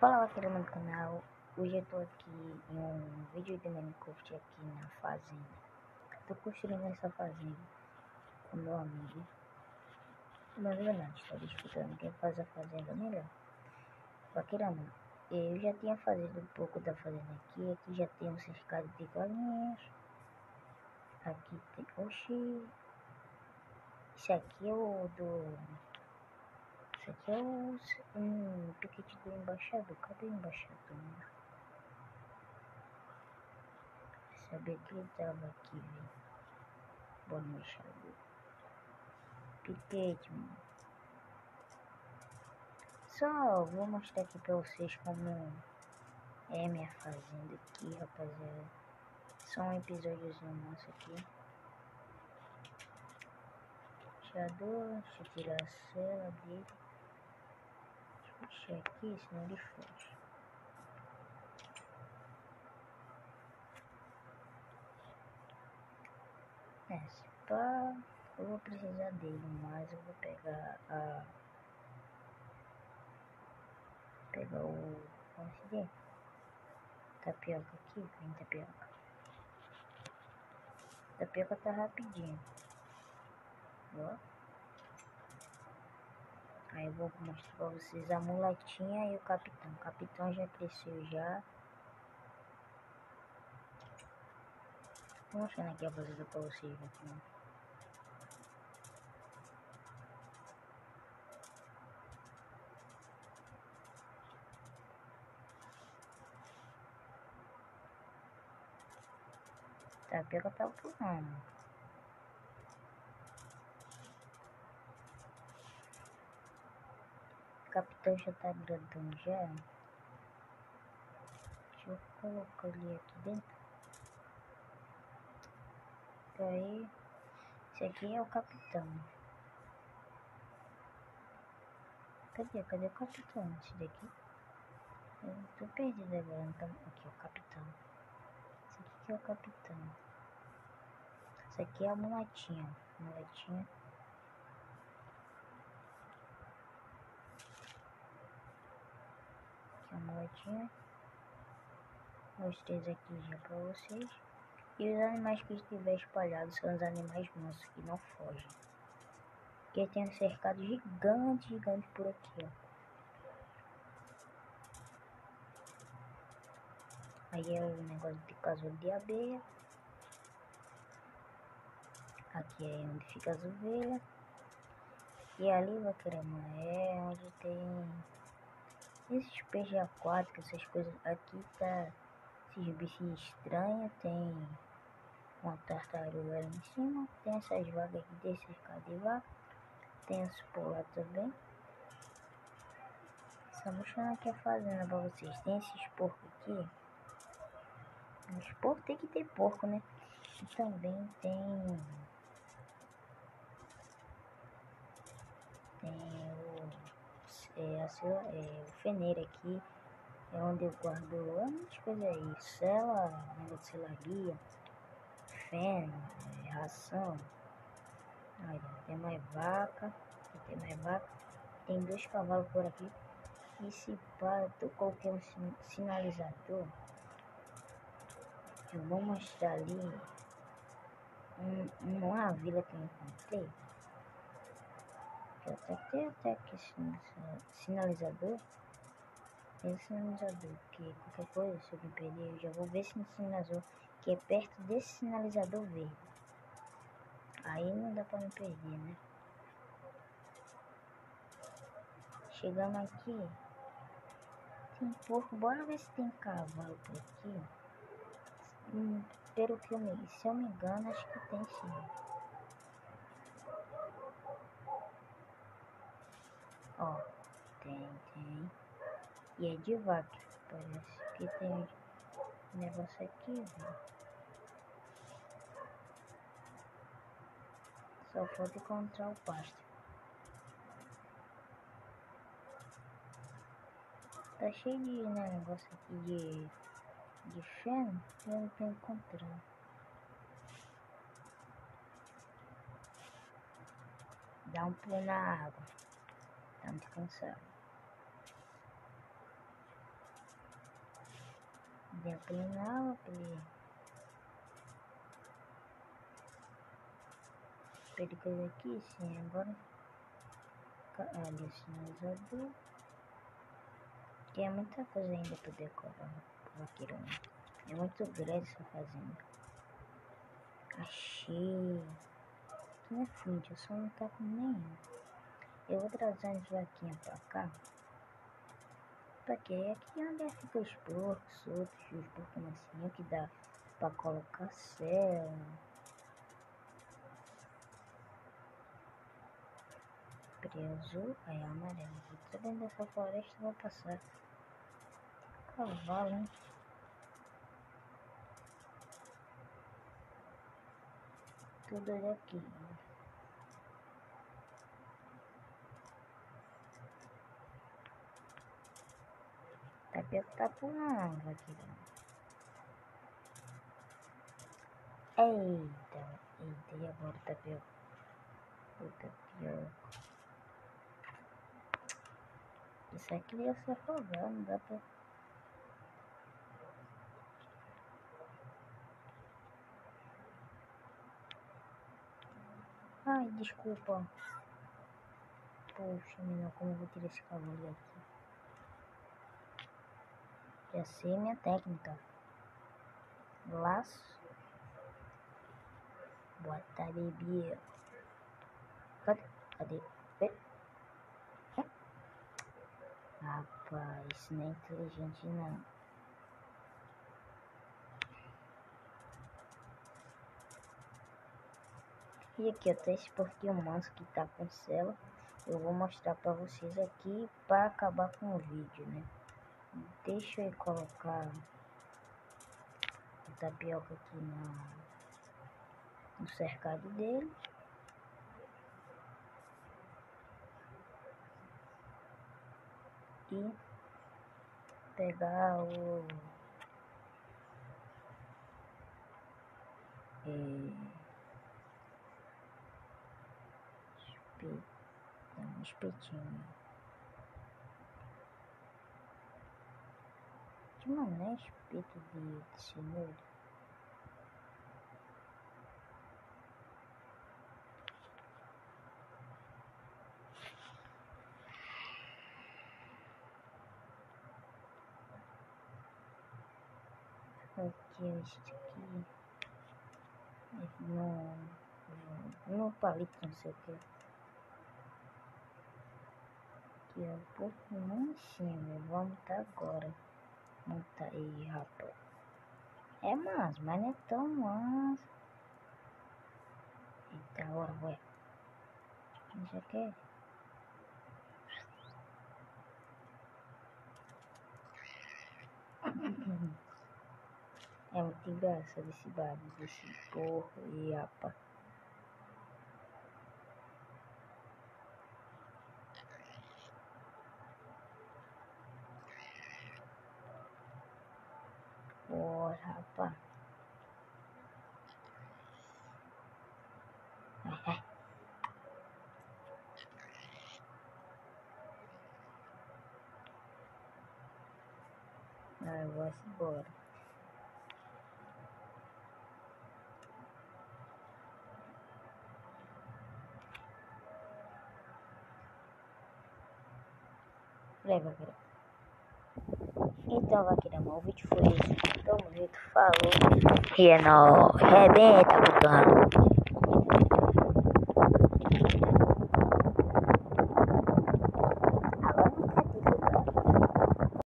Fala galera do canal, hoje eu tô aqui em um vídeo de Minecraft aqui na fazenda. Tô construindo essa fazenda com meu amigo. Não é verdade, estou disputando quem faz a fazenda melhor. Vaqueirama, eu já tinha fazido um pouco da fazenda aqui, aqui já tem um cercado de galinhas. Aqui tem, oxi. Esse aqui é o do é o um piquete do embaixador. Cadê o embaixador? Sabia que ele tava aqui, velho. Bom embaixador. Piquete, mano. Só vou mostrar aqui pra vocês como é minha fazenda aqui, rapaziada. Só um episódiozinho nosso aqui. Deixa eu tirar a cela dele fechar aqui, senão ele foge. É, se pá, eu vou precisar dele, mas eu vou pegar a... Pegar o... Como se diz? Tapioca aqui, vem tapioca. Tapioca tá rapidinho. Ó. Eu vou mostrar pra vocês a muletinha e o capitão. O capitão já cresceu já. Tô mostrando aqui a fazenda pra vocês aqui. Né? Tá, pega tá pulando. Capitão já tá grandão já. Deixa eu colocar ele aqui dentro. Aí, esse aqui é o capitão. Cadê? Cadê o capitão? Esse daqui? Eu tô perdido agora. Então, aqui, o capitão. Esse aqui é o capitão. Esse aqui é a moletinha. Moletinha. moedinha. Mostrei aqui já pra vocês. E os animais que estiver espalhados são os animais mansos que não fogem. Porque tem um cercado gigante, gigante por aqui, ó. Aí é o negócio de casulo de abelha. Aqui é onde fica as ovelhas. E ali, vaquerama, é onde tem esses peixes aquáticos, essas coisas aqui tá. Esses bichos estranhos, tem uma tartaruga ali em cima, tem essas vagas aqui desses de vaca, tem as polar também. Só mostrando aqui a fazenda pra vocês. Tem esses porcos aqui. Os porcos tem que ter porco, né? E também. Tem é, a sua, é, o feneiro aqui é onde eu guardo muitas coisas aí, cela, selaria, feno, é, ração, aí tem mais vaca, tem mais vaca, tem dois cavalos por aqui, e se pá, eu coloquei um sinalizador, eu vou mostrar ali um, uma vila que eu encontrei, eu até até aqui sinalizador. Esse sinalizador, que qualquer coisa, se eu me perder, eu já vou ver esse sinalizador que é perto desse sinalizador verde. Aí não dá pra me perder, né? Chegando aqui, tem porco, bora ver se tem cavalo por aqui. Hum, pelo que eu me, se eu me engano, acho que tem sim. Ó, tem, tem. E é de vaca. Parece que tem negócio aqui, viu? Só falta encontrar o pasto. Tá cheio de né, negócio aqui de, de feno eu não tô encontrando. Dá um pulo na água. Tá muito cansado. Deu criminal, pedi. Pedi coisa aqui, sim, agora. Ali o sinalizador. Tem muita coisa ainda pra decorar no vaqueirão. É muito grande essa fazenda. Achei. Não é fundo, eu só não tá com nenhum. Eu vou trazer as vaquinhas pra cá. Pra quê? Aqui é onde fica os porcos, outros, os porcos mansinhos que dá pra colocar céu. Azul, aí amarelo. Vou dentro dessa floresta vou passar. Cavalo, hein? Tudo aqui. Tapioca tá pulando aqui. Eita, eita, e agora tapioca? O tapioca. Isso aqui ia se afogar, não dá pra. Ai, desculpa. Poxa, menina, como eu vou tirar esse cavalo aqui? Já sei minha técnica. Laço. Bota bebê. Cadê? Cadê? Rapaz, isso não é inteligente não. E aqui até esse porquinho manso que tá com cela. Eu vou mostrar pra vocês aqui para acabar com o vídeo, né? Deixa eu colocar o tapioca aqui no cercado dele. E pegar o é, um espetinho. De mané espeto de, cenoura. Aqui, este aqui, no, no, no palito, não sei o que. Aqui, ó, um pouco mansinho, vamos tá agora. Monta aí, rapaz. É manso, mas não é tão manso. Eita, agora, ué. Isso aqui. É muito engraçado esse barulho desse porro e rapaz. Bora, rapaz. Ah, eu vou embora. Leva, cara. Então, Vaqueirão, o vídeo foi esse. Tamo junto, falou. E é nóis. Rebenta, botão.